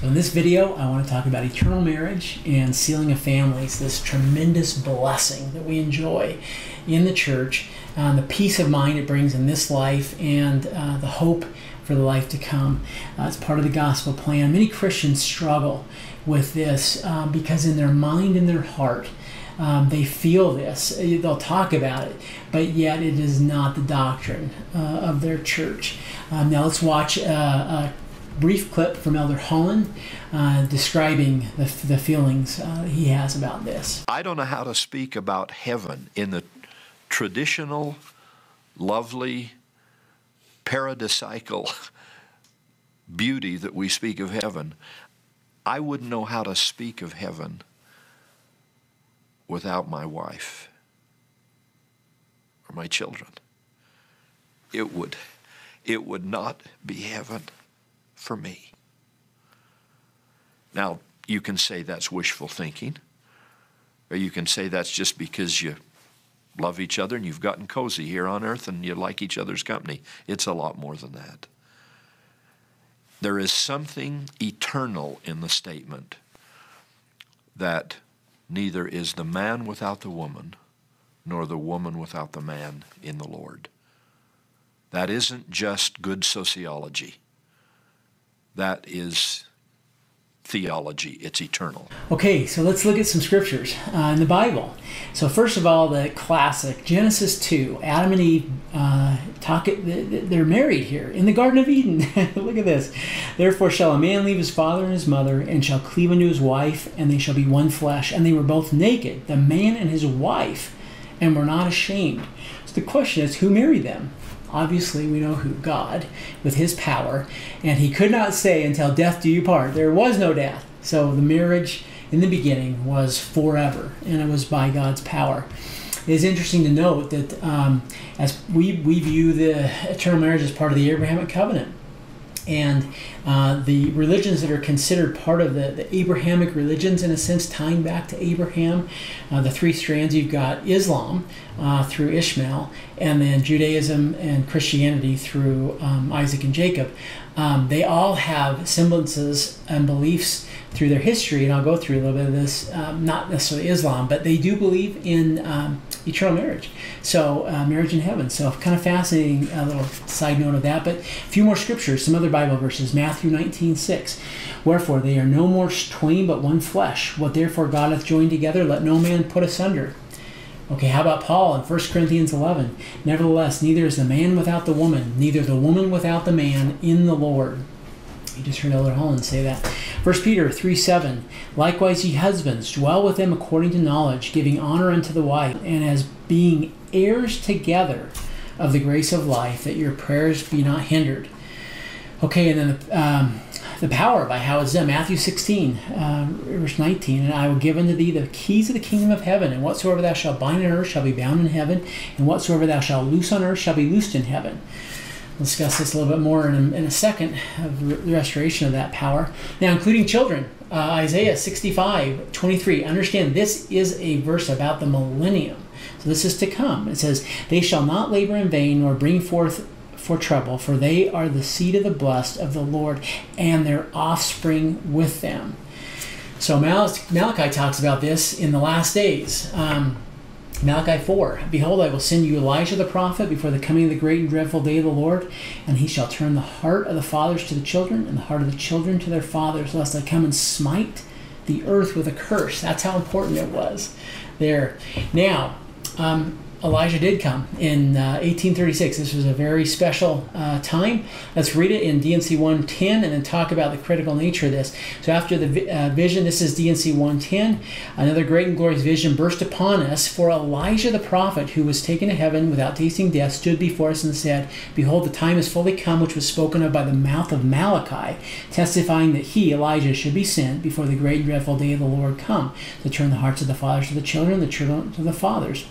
So in this video, I want to talk about eternal marriage and sealing of families, this tremendous blessing that we enjoy in the church, uh, the peace of mind it brings in this life, and uh, the hope for the life to come. Uh, it's part of the gospel plan. Many Christians struggle with this uh, because in their mind and their heart, um, they feel this. They'll talk about it, but yet it is not the doctrine uh, of their church. Um, now let's watch uh, a brief clip from Elder Holland uh, describing the, the feelings uh, he has about this. I don't know how to speak about heaven in the traditional, lovely, paradisical beauty that we speak of heaven. I wouldn't know how to speak of heaven without my wife or my children. It would, it would not be heaven for me. Now, you can say that's wishful thinking, or you can say that's just because you love each other and you've gotten cozy here on earth and you like each other's company. It's a lot more than that. There is something eternal in the statement that neither is the man without the woman, nor the woman without the man in the Lord. That isn't just good sociology. That is theology. It's eternal. Okay, so let's look at some scriptures uh, in the Bible. So first of all, the classic Genesis two. Adam and Eve uh, talk. They're married here in the Garden of Eden. look at this. Therefore shall a man leave his father and his mother, and shall cleave unto his wife, and they shall be one flesh. And they were both naked, the man and his wife, and were not ashamed. So the question is, who married them? Obviously, we know who God, with his power. And he could not say, until death do you part. There was no death. So the marriage in the beginning was forever, and it was by God's power. It is interesting to note that um, as we, we view the eternal marriage as part of the Abrahamic covenant, and uh, the religions that are considered part of the, the Abrahamic religions, in a sense, tying back to Abraham. Uh, the three strands you've got Islam uh, through Ishmael, and then Judaism and Christianity through um, Isaac and Jacob. Um, they all have semblances and beliefs through their history, and I'll go through a little bit of this, um, not necessarily Islam, but they do believe in um, eternal marriage. So, uh, marriage in heaven. So, kind of fascinating a little side note of that. But a few more scriptures, some other Bible verses. Matthew 19 6. Wherefore, they are no more twain but one flesh. What therefore God hath joined together, let no man put asunder. Okay, how about Paul in 1 Corinthians 11? Nevertheless, neither is the man without the woman, neither the woman without the man in the Lord. You just heard Elder Holland say that. 1 Peter 3 7. Likewise, ye husbands, dwell with them according to knowledge, giving honor unto the wife, and as being heirs together of the grace of life, that your prayers be not hindered. Okay, and then the, um, the power by how it's done. Matthew 16, uh, verse 19. And I will give unto thee the keys of the kingdom of heaven, and whatsoever thou shalt bind on earth shall be bound in heaven, and whatsoever thou shalt loose on earth shall be loosed in heaven. Discuss this a little bit more in a, in a second of the restoration of that power. Now, including children, uh, Isaiah 65, 23. Understand this is a verse about the millennium. So this is to come. It says, They shall not labor in vain, nor bring forth for trouble, for they are the seed of the blessed of the Lord, and their offspring with them. So Malachi talks about this in the last days. Um, Malachi 4 Behold, I will send you Elijah the prophet before the coming of the great and dreadful day of the Lord, and he shall turn the heart of the fathers to the children, and the heart of the children to their fathers, lest I come and smite the earth with a curse. That's how important it was there. Now, um, Elijah did come in uh, 1836. This was a very special uh, time. Let's read it in D&C 110 and then talk about the critical nature of this. So, after the uh, vision, this is D&C 110. Another great and glorious vision burst upon us. For Elijah the prophet, who was taken to heaven without tasting death, stood before us and said, Behold, the time is fully come, which was spoken of by the mouth of Malachi, testifying that he, Elijah, should be sent before the great and dreadful day of the Lord come, to turn the hearts of the fathers to the children, and the children to the fathers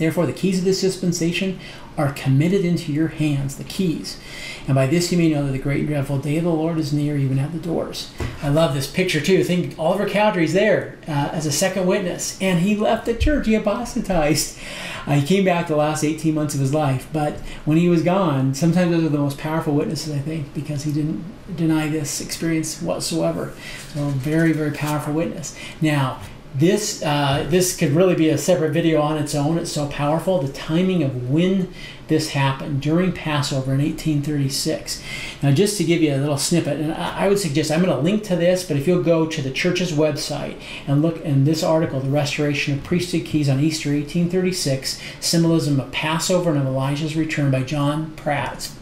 Therefore, the keys of this dispensation are committed into your hands, the keys. And by this you may know that the great and dreadful day of the Lord is near, even at the doors. I love this picture too. Think Oliver Cowdery's there uh, as a second witness, and he left the church. He apostatized. Uh, he came back the last 18 months of his life, but when he was gone, sometimes those are the most powerful witnesses, I think, because he didn't deny this experience whatsoever. So, very, very powerful witness. Now, this uh, this could really be a separate video on its own. It's so powerful. The timing of when this happened during Passover in 1836. Now, just to give you a little snippet, and I would suggest I'm going to link to this, but if you'll go to the church's website and look in this article, The Restoration of Priesthood Keys on Easter 1836, Symbolism of Passover and of Elijah's Return by John Pratt. It's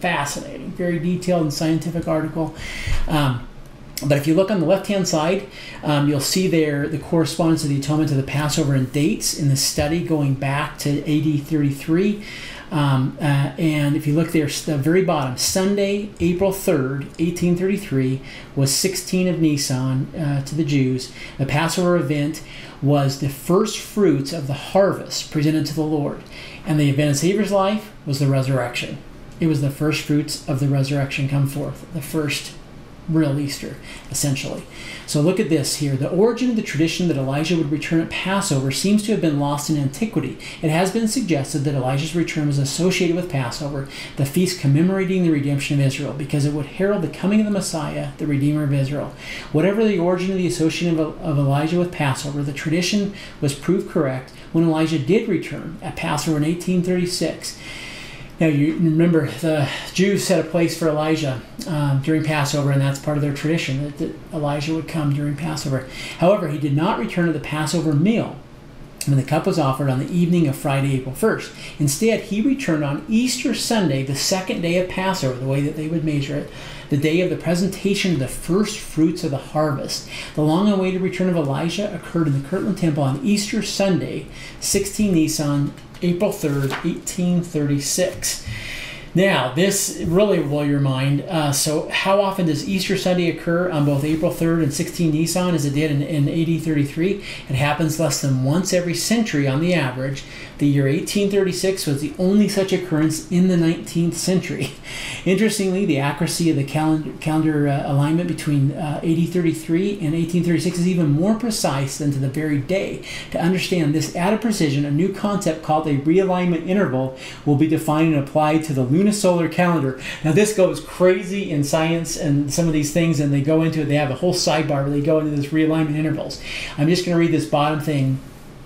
fascinating, very detailed and scientific article. Um, but if you look on the left hand side, um, you'll see there the correspondence of the atonement to the Passover and dates in the study going back to AD 33. Um, uh, and if you look there, the very bottom, Sunday, April 3rd, 1833, was 16 of Nisan uh, to the Jews. The Passover event was the first fruits of the harvest presented to the Lord. And the event of Savior's life was the resurrection. It was the first fruits of the resurrection come forth, the first real Easter, essentially. So look at this here. The origin of the tradition that Elijah would return at Passover seems to have been lost in antiquity. It has been suggested that Elijah's return was associated with Passover, the feast commemorating the redemption of Israel, because it would herald the coming of the Messiah, the Redeemer of Israel. Whatever the origin of the association of, of Elijah with Passover, the tradition was proved correct when Elijah did return at Passover in 1836. Now, you remember the Jews set a place for Elijah um, during Passover, and that's part of their tradition that, that Elijah would come during Passover. However, he did not return to the Passover meal when the cup was offered on the evening of Friday, April 1st. Instead, he returned on Easter Sunday, the second day of Passover, the way that they would measure it, the day of the presentation of the first fruits of the harvest. The long awaited return of Elijah occurred in the Kirtland Temple on Easter Sunday, 16 Nisan April 3rd, 1836. Now, this really will your mind. Uh, so, how often does Easter Sunday occur on both April 3rd and 16 Nisan as it did in, in AD 33? It happens less than once every century on the average. The year 1836 was the only such occurrence in the 19th century. Interestingly, the accuracy of the calendar, calendar uh, alignment between uh, AD 33 and 1836 is even more precise than to the very day. To understand this added precision, a new concept called a realignment interval will be defined and applied to the lunisolar calendar. Now, this goes crazy in science and some of these things, and they go into it. They have a whole sidebar where they go into this realignment intervals. I'm just going to read this bottom thing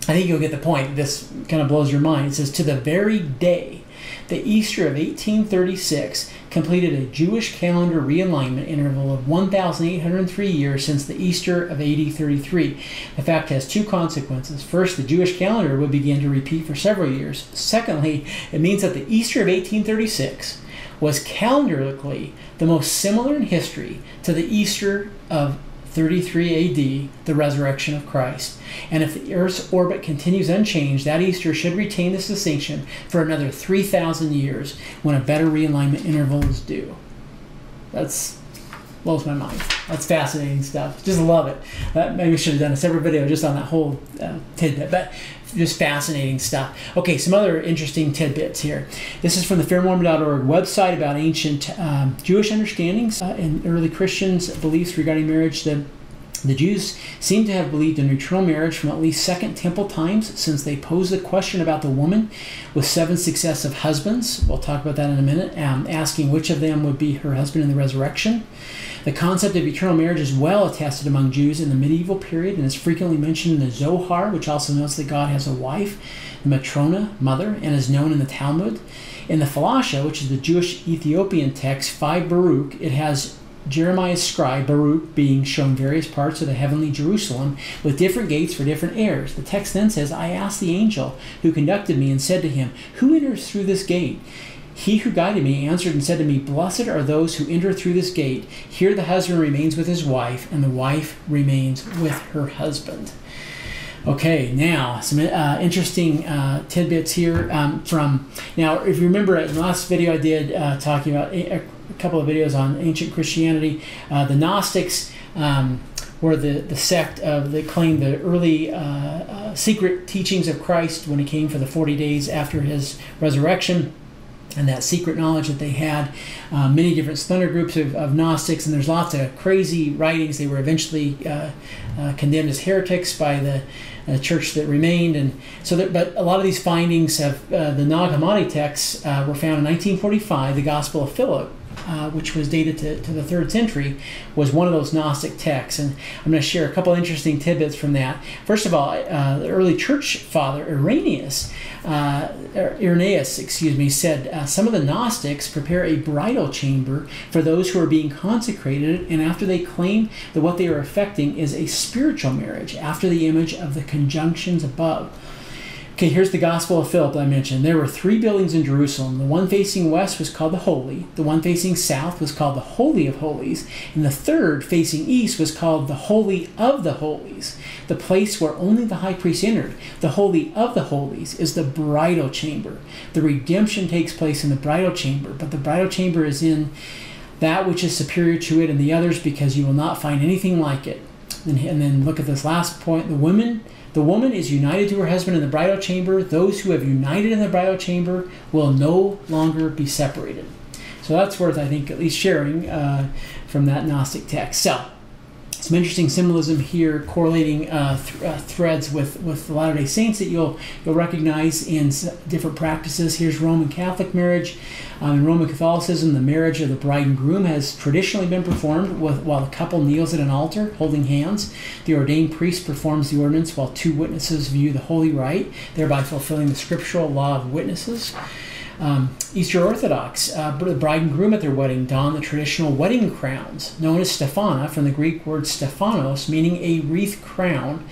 I think you'll get the point. This kind of blows your mind. It says, To the very day, the Easter of 1836 completed a Jewish calendar realignment interval of 1,803 years since the Easter of AD 33. The fact has two consequences. First, the Jewish calendar would begin to repeat for several years. Secondly, it means that the Easter of 1836 was calendarically the most similar in history to the Easter of 33 AD, the resurrection of Christ. And if the Earth's orbit continues unchanged, that Easter should retain this distinction for another 3,000 years when a better realignment interval is due. That's blows my mind. That's fascinating stuff. Just love it. Uh, maybe should have done a separate video just on that whole uh, tidbit. But just fascinating stuff. Okay, some other interesting tidbits here. This is from the fairmormon.org website about ancient um, Jewish understandings uh, and early Christians' beliefs regarding marriage. The the Jews seem to have believed in eternal marriage from at least Second Temple times, since they posed the question about the woman with seven successive husbands. We'll talk about that in a minute, um, asking which of them would be her husband in the resurrection. The concept of eternal marriage is well attested among Jews in the medieval period and is frequently mentioned in the Zohar, which also notes that God has a wife, the Matrona, mother, and is known in the Talmud. In the Falasha, which is the Jewish Ethiopian text 5 Baruch, it has Jeremiah's scribe, Baruch, being shown various parts of the heavenly Jerusalem with different gates for different heirs. The text then says, I asked the angel who conducted me and said to him, Who enters through this gate? He who guided me answered and said to me, Blessed are those who enter through this gate. Here the husband remains with his wife, and the wife remains with her husband. Okay, now some uh, interesting uh, tidbits here um, from. Now, if you remember in the last video I did uh, talking about couple of videos on ancient Christianity, uh, the Gnostics. Um, were the, the sect of that claimed the early uh, uh, secret teachings of Christ when he came for the 40 days after his resurrection and that secret knowledge that they had. Uh, many different splinter groups of, of, Gnostics, and there's lots of crazy writings. They were eventually uh, uh, condemned as heretics by the church that remained, and so. But a lot of these findings of uh, the Nag Hammadi texts uh, were found in 1945, the Gospel of Philip, uh, which was dated to, to the third century, was one of those Gnostic texts. And I'm going to share a couple interesting tidbits from that. First of all, uh, the early church father Irenaeus, uh, Irenaeus, excuse me, said uh, some of the Gnostics prepare a bridal chamber for those who are being consecrated, and after they claim that what they are effecting is a spiritual marriage, after the image of the conjunctions above. Okay, here's the Gospel of Philip I mentioned. There were three buildings in Jerusalem. The one facing west was called the Holy, the one facing south was called the Holy of Holies, and the third facing east was called the Holy of the Holies, the place where only the high priest entered. The Holy of the Holies is the bridal chamber. The redemption takes place in the bridal chamber, but the bridal chamber is in that which is superior to it and the others because you will not find anything like it. And, then look at this last point the woman, the woman is united to her husband in the bridal chamber. Those who have united in the bridal chamber will no longer be separated. So that's worth, I think, at least sharing uh, from that Gnostic text. So, some interesting symbolism here, correlating uh, th- uh, threads with, with the Latter Day Saints that you'll you'll recognize in different practices. Here's Roman Catholic marriage. Um, in Roman Catholicism, the marriage of the bride and groom has traditionally been performed with, while the couple kneels at an altar, holding hands. The ordained priest performs the ordinance while two witnesses view the holy rite, thereby fulfilling the scriptural law of witnesses. Um, Eastern Orthodox, uh, the bride and groom at their wedding don the traditional wedding crowns, known as stephana, from the Greek word stephanos, meaning a wreath crown.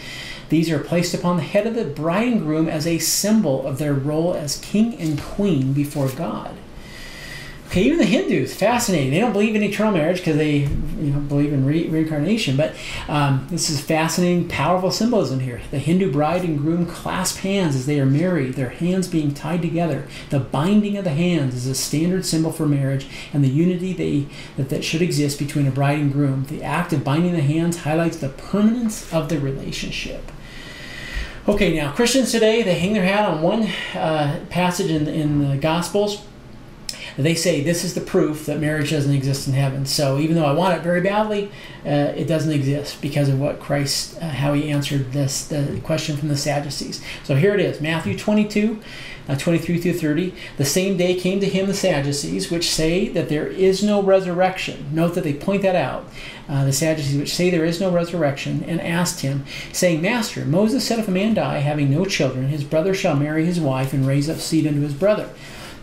These are placed upon the head of the bride and groom as a symbol of their role as king and queen before God. Okay, even the Hindus, fascinating. They don't believe in eternal marriage because they, you know, believe in re- reincarnation. But um, this is fascinating, powerful symbolism here. The Hindu bride and groom clasp hands as they are married, their hands being tied together. The binding of the hands is a standard symbol for marriage and the unity they that, that should exist between a bride and groom. The act of binding the hands highlights the permanence of the relationship. Okay, now Christians today they hang their hat on one uh, passage in, in the Gospels they say this is the proof that marriage doesn't exist in heaven. So even though I want it very badly, uh, it doesn't exist because of what Christ, uh, how he answered this the question from the Sadducees. So here it is, Matthew 22. Uh, 23 through 30. The same day came to him the Sadducees, which say that there is no resurrection. Note that they point that out. Uh, the Sadducees, which say there is no resurrection, and asked him, saying, Master, Moses said, If a man die, having no children, his brother shall marry his wife and raise up seed unto his brother.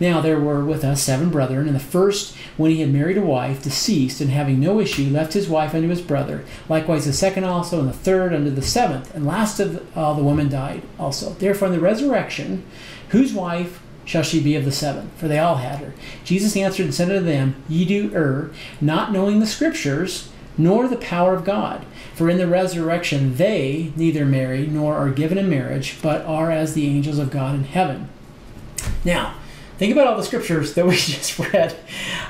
Now there were with us seven brethren, and the first, when he had married a wife, deceased, and having no issue, left his wife unto his brother. Likewise the second also, and the third unto the seventh. And last of all the women died also. Therefore in the resurrection, whose wife shall she be of the seven? For they all had her. Jesus answered and said unto them, Ye do err, not knowing the scriptures, nor the power of God. For in the resurrection they neither marry nor are given in marriage, but are as the angels of God in heaven. Now, think about all the scriptures that we just read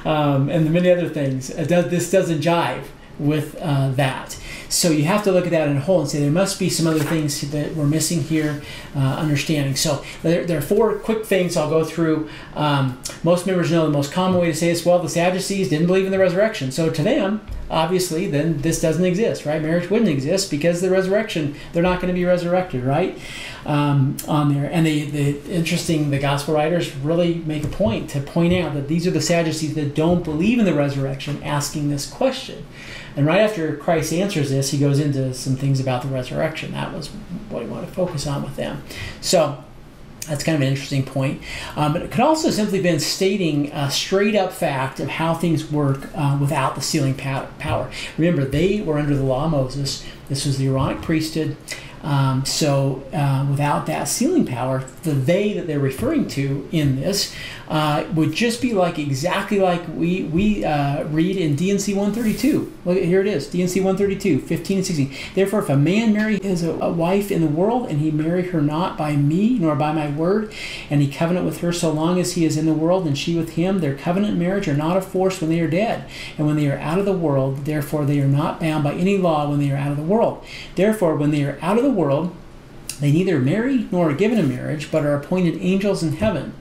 um, and the many other things. Does, this doesn't jive with uh, that. So you have to look at that in a whole and say there must be some other things that we're missing here, uh, understanding. So there, there, are four quick things I'll go through. Um, most members know the most common way to say this well, the Sadducees didn't believe in the resurrection. So to them, obviously, then this doesn't exist, right? Marriage wouldn't exist because the resurrection, they're not going to be resurrected, right? Um, on there. And the, the interesting, the gospel writers really make a point to point out that these are the Sadducees that don't believe in the resurrection asking this question. And right after Christ answers this, he goes into some things about the resurrection. That was what he wanted to focus on with them. So that's kind of an interesting point. Um, but it could also simply been stating a straight up fact of how things work uh, without the sealing power. Remember, they were under the law of Moses. This was the Aaronic priesthood. Um, so uh, without that sealing power, the they that they're referring to in this uh, would just be like exactly like we we uh, read in D&C 132. Look here it is, D&C 132, 15 and 16. Therefore, if a man marry his a, a wife in the world, and he marry her not by me nor by my word, and he covenant with her so long as he is in the world, and she with him, their covenant marriage are not of force when they are dead, and when they are out of the world, therefore they are not bound by any law when they are out of the world. Therefore, when they are out of the world, they neither marry nor are given a marriage, but are appointed angels in heaven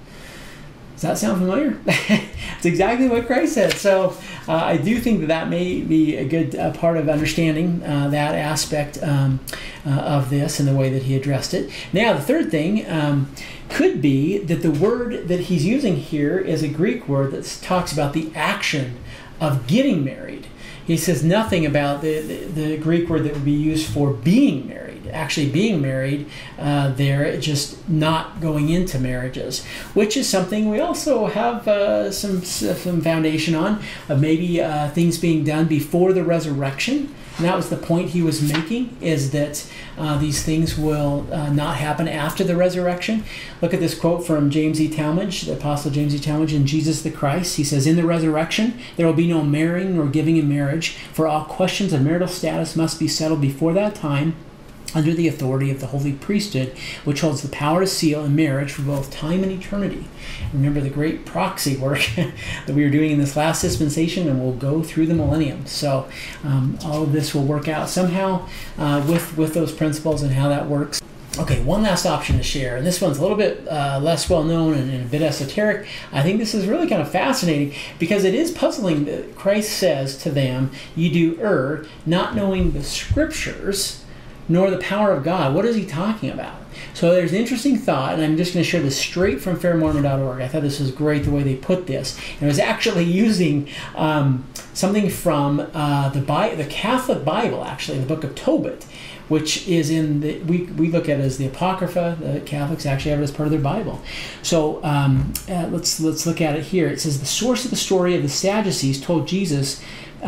Does that sound familiar? it's exactly what Christ said. So uh, I do think that that may be a good uh, part of understanding uh, that aspect um, uh, of this and the way that he addressed it. Now, the third thing um, could be that the word that he's using here is a Greek word that talks about the action of getting married. He says nothing about the, the, the Greek word that would be used for being married actually being married uh, there, just not going into marriages, which is something we also have uh, some, some foundation on, of maybe uh, things being done before the resurrection. And that was the point he was making, is that uh, these things will uh, not happen after the resurrection. Look at this quote from James E. Talmage, the Apostle James E. Talmage in Jesus the Christ. He says, In the resurrection, there will be no marrying nor giving in marriage, for all questions of marital status must be settled before that time under the authority of the holy priesthood, which holds the power to seal in marriage for both time and eternity. Remember the great proxy work that we were doing in this last dispensation, and we'll go through the millennium. So um, all of this will work out somehow uh, with with those principles and how that works. Okay, one last option to share, and this one's a little bit uh, less well known and, and, a bit esoteric. I think this is really kind of fascinating because it is puzzling that Christ says to them, You do err, not knowing the scriptures nor the power of God. What is he talking about? So there's an interesting thought, and I'm just going to share this straight from fairmormon.org. I thought this was great the way they put this. And it was actually using um, something from uh, the, Bi- the Catholic Bible, actually, the book of Tobit, which is in the, we, we look at as the Apocrypha. The Catholics actually have it as part of their Bible. So um, uh, let's, let's look at it here. It says, The source of the story of the Sadducees told Jesus Uh,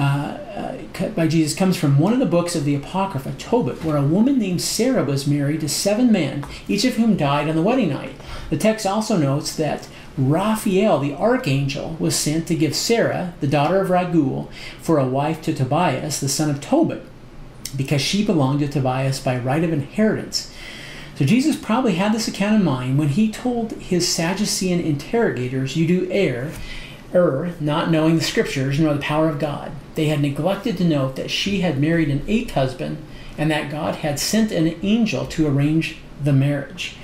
uh, by Jesus comes from one of the books of the Apocrypha, Tobit, where a woman named Sarah was married to seven men, each of whom died on the wedding night. The text also notes that Raphael, the archangel, was sent to give Sarah, the daughter of Raguel, for a wife to Tobias, the son of Tobit, because she belonged to Tobias by right of inheritance. So Jesus probably had this account in mind when he told his Sadducean interrogators, You do err, err, not knowing the scriptures nor the power of God. They had neglected to note that she had married an eighth husband and that God had sent an angel to arrange the marriage.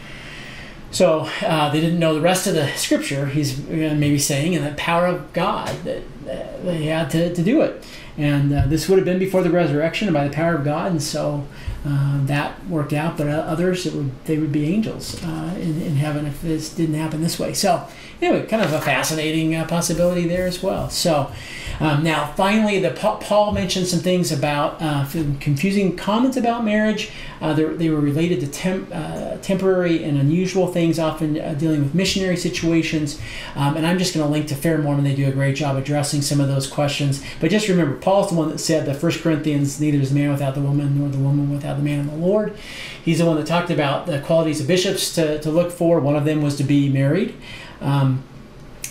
So uh, they didn't know the rest of the scripture, he's maybe saying, and the power of God that uh, they had to, to do it. And uh, this would have been before the resurrection and by the power of God, and so uh, that worked out. But uh, others, it would they would be angels uh, in, in heaven if this didn't happen this way. So anyway, kind of a fascinating uh, possibility there as well. So um, now, finally, the Paul mentioned some things about uh, confusing comments about marriage. Uh, they were related to temp, uh, temporary and unusual things, often uh, dealing with missionary situations. Um, and I'm just going to link to Fair Mormon. They do a great job addressing some of those questions. But just remember, Paul's the one that said that 1 Corinthians, neither is man without the woman, nor the woman without the man in the Lord. He's the one that talked about the qualities of bishops to, to look for. One of them was to be married. Um,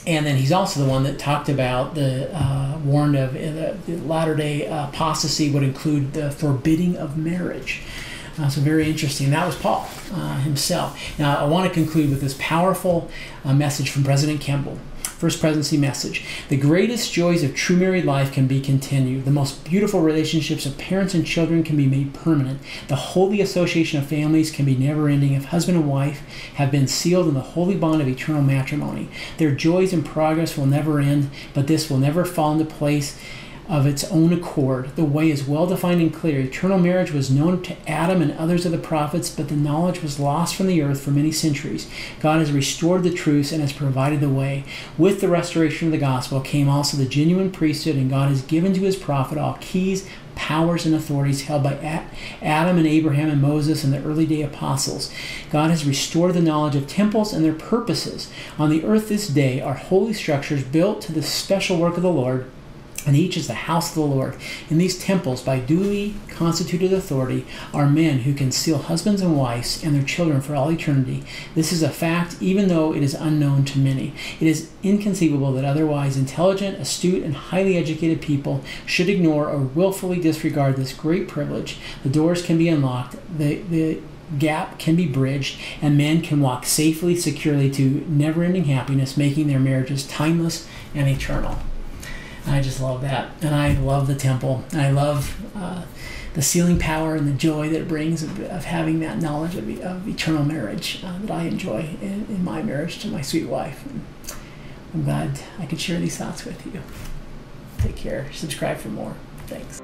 and then he's also the one that talked about the uh, warned of uh, the latter day uh, apostasy would include the forbidding of marriage. Uh, so very interesting. That was Paul uh, himself. Now I want to conclude with this powerful uh, message from President Kimball. First Presidency message. The greatest joys of true married life can be continued. The most beautiful relationships of parents and children can be made permanent. The holy association of families can be never ending if husband and wife have been sealed in the holy bond of eternal matrimony. Their joys and progress will never end, but this will never fall into place of its own accord. The way is well defined and clear. Eternal marriage was known to Adam and others of the prophets, but the knowledge was lost from the earth for many centuries. God has restored the truths and has provided the way. With the restoration of the gospel came also the genuine priesthood, and God has given to his prophet all keys, powers, and authorities held by Adam and Abraham and Moses and the early day apostles. God has restored the knowledge of temples and their purposes. On the earth this day are holy structures built to the special work of the Lord and each is the house of the Lord. In these temples, by duly constituted authority, are men who can seal husbands and wives and their children for all eternity. This is a fact, even though it is unknown to many. It is inconceivable that otherwise intelligent, astute, and highly educated people should ignore or willfully disregard this great privilege. The doors can be unlocked. The, the gap can be bridged, and men can walk safely, securely to never ending happiness, making their marriages timeless and eternal. I just love that, and I love the temple. I love uh, the sealing power and the joy that it brings of, of having that knowledge of, of eternal marriage uh, that I enjoy in, in, my marriage to my sweet wife. I'm glad I could share these thoughts with you. Take care. Subscribe for more. Thanks.